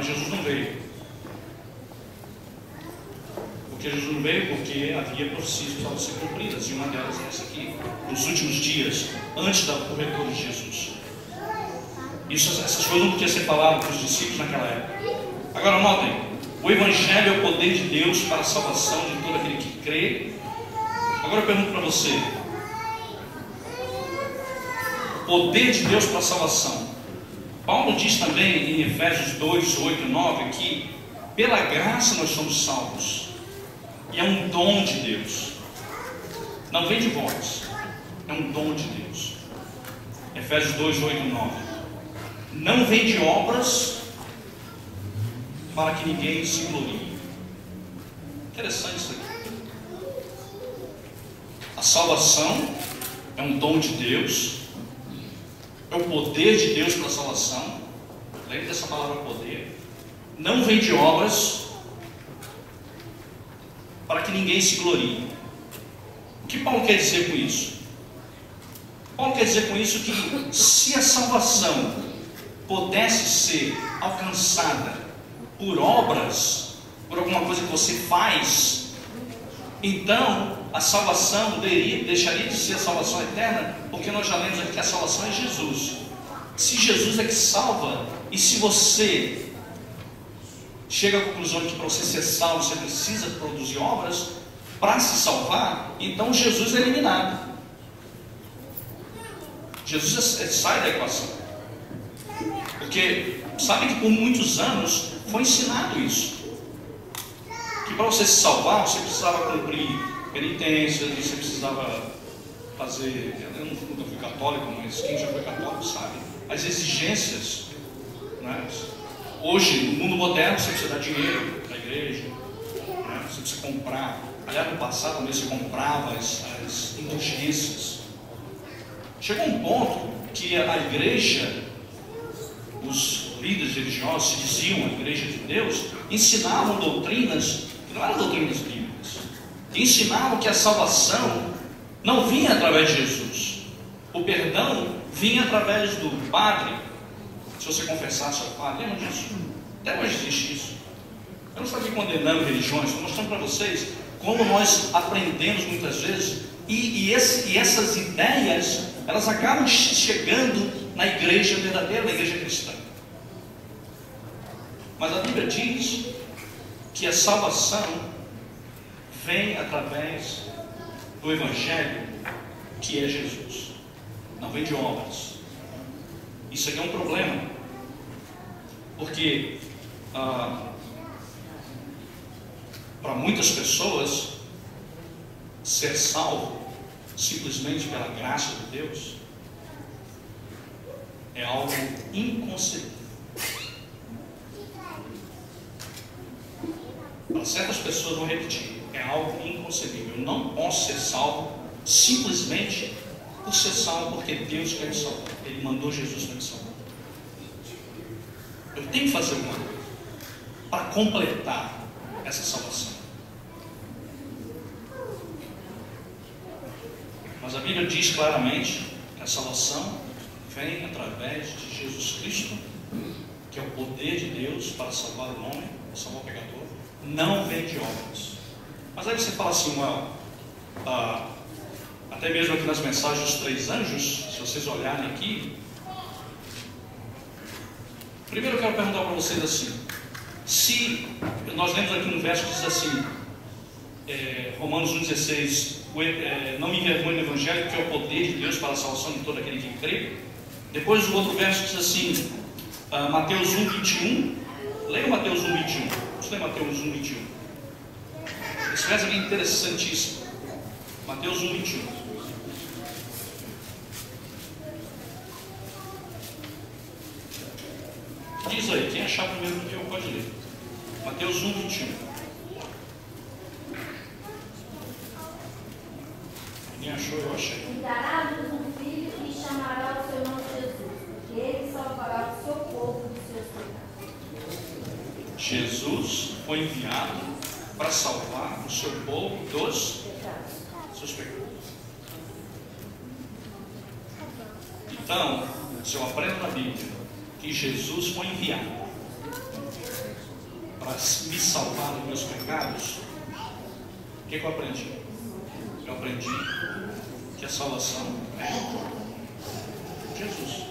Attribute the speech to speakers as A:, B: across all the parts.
A: Mas Jesus não veio. Porque Jesus não veio porque havia profecias que precisavam ser cumpridas, e uma delas é essa aqui, nos últimos dias, antes do retorno de Jesus. Isso, essas coisas não podiam ser faladas para os discípulos naquela época. Agora notem, o Evangelho é o poder de Deus para a salvação de todo aquele que crê. Agora eu pergunto para você: o poder de Deus para a salvação. Paulo diz também em Efésios 2, 8 e 9 que pela graça nós somos salvos. E é um dom de Deus. Não vem de vós. É um dom de Deus. Efésios 2, 8 e 9. Não vem de obras para que ninguém se glorie. Interessante isso aqui. A salvação é um dom de Deus. É o poder de Deus para a salvação. Lembre dessa palavra poder. Não vem de obras para que ninguém se glorie. O que Paulo quer dizer com isso? Paulo quer dizer com isso que se a salvação pudesse ser alcançada por obras, por alguma coisa que você faz, então a salvação deixaria de ser a salvação eterna, porque nós já lemos aqui que a salvação é Jesus. Se Jesus é que salva, e se você chega à conclusão de que para você ser salvo você precisa produzir obras para se salvar, então Jesus é eliminado. Jesus é, é, sai da equação. Porque sabe que por muitos anos foi ensinado isso. Que para você se salvar, você precisava cumprir penitência, você precisava fazer. Eu nunca fui católico, mas quem já foi católico sabe. As exigências. Né? Hoje, no mundo moderno, você precisa dar dinheiro para a igreja, né? você precisa comprar. Aliás, no passado também você comprava as, as indulgências. Chegou um ponto que a igreja, os líderes religiosos se diziam a igreja de Deus, ensinavam doutrinas que não eram doutrinas bíblicas. Ensinavam que a salvação não vinha através de Jesus. O perdão vinha através do Padre, se você confessasse ao Padre, lembra disso? Até hoje existe isso. Eu não estou aqui condenando religiões, estou mostrando para vocês como nós aprendemos muitas vezes e, e, esse, e essas ideias elas acabam chegando na igreja verdadeira, na igreja cristã. Mas a Bíblia diz que a salvação vem através do Evangelho que é Jesus, não vem de obras. Isso aqui é um problema. Porque ah, para muitas pessoas ser salvo simplesmente pela graça de Deus é algo inconcebível. Para certas pessoas vão repetir, é algo inconcebível. Eu não posso ser salvo simplesmente por ser salvo porque Deus quer me salvar. Ele mandou Jesus para me salvar. Eu tenho que fazer alguma coisa para completar essa salvação. Mas a Bíblia diz claramente que a salvação vem através de Jesus Cristo, que é o poder de Deus para salvar o homem, salvar o pecador, não vem de obras. Mas aí você fala assim, well, uh, até mesmo aqui nas mensagens dos três anjos, se vocês olharem aqui. Primeiro eu quero perguntar para vocês assim: se nós lemos aqui um verso que diz assim, é, Romanos 1,16, é, não me envergonhe do Evangelho, que é o poder de Deus para a salvação de todo aquele que crê. Depois o outro verso diz assim, uh, Mateus 1, 21. Leia Mateus 1, 21. Vamos ler Mateus 1, 21. Esse verso é interessantíssimo. Mateus 1, 21. Diz aí, quem achar primeiro que eu pode ler. Mateus 1, 21. Quem achou, eu achei.
B: E dará-vos um filho e chamará o seu nome Jesus, e ele salvará o seu povo dos seus pecados.
A: Jesus foi enviado para salvar o seu povo dos seus pecados. Então, se eu aprendo na Bíblia que Jesus foi enviado para me salvar dos meus pecados, o que, que eu aprendi? Eu aprendi que a salvação é Jesus.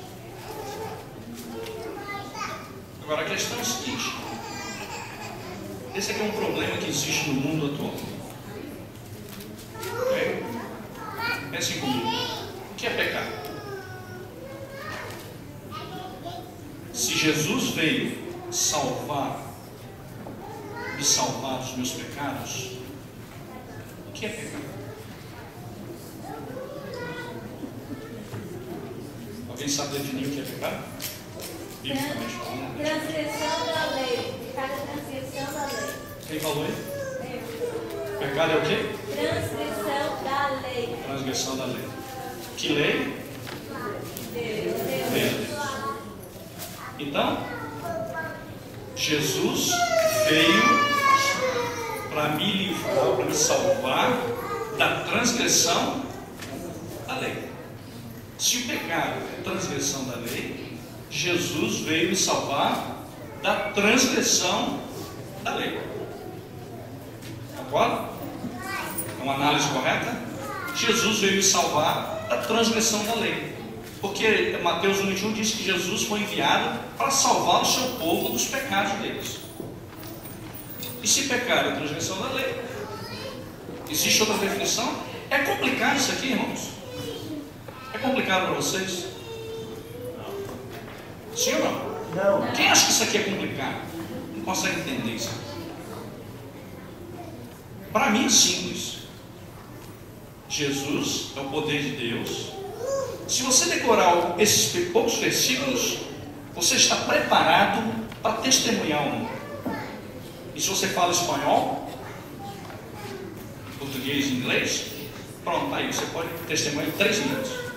A: Agora a questão é a seguinte: esse aqui é um problema que existe no mundo atual. Ok? Pense comigo. O que é pecado? Se Jesus veio salvar, me salvar dos meus pecados, o que é pecado? Alguém sabe definir o que é? Biblicamente falando.
B: Transgressão da lei. Transgressão da lei.
A: Quem falou aí?
B: Eu.
A: Pecado é o quê?
B: Transgressão da lei.
A: Transgressão da lei. Que lei?
B: Deus. Deus.
A: Deus. Então, Jesus veio para me livrar, para me salvar da transgressão da lei. Se o pecado é transgressão da lei, Jesus veio me salvar da transgressão da lei. Concorda? É uma análise correta? Jesus veio me salvar da transgressão da lei. Porque Mateus 1,21 diz que Jesus foi enviado para salvar o seu povo dos pecados deles. E se pecado é transgressão da lei, existe outra definição? É complicado isso aqui, irmãos? É complicado para vocês? Sim ou não?
C: Não.
A: Quem acha que isso aqui é complicado? Não consegue entender isso. Para mim é simples. Jesus é o poder de Deus. Se você decorar esses poucos versículos, você está preparado para testemunhar o mundo. E se você fala espanhol, português e inglês, pronto, aí você pode testemunhar em três minutos.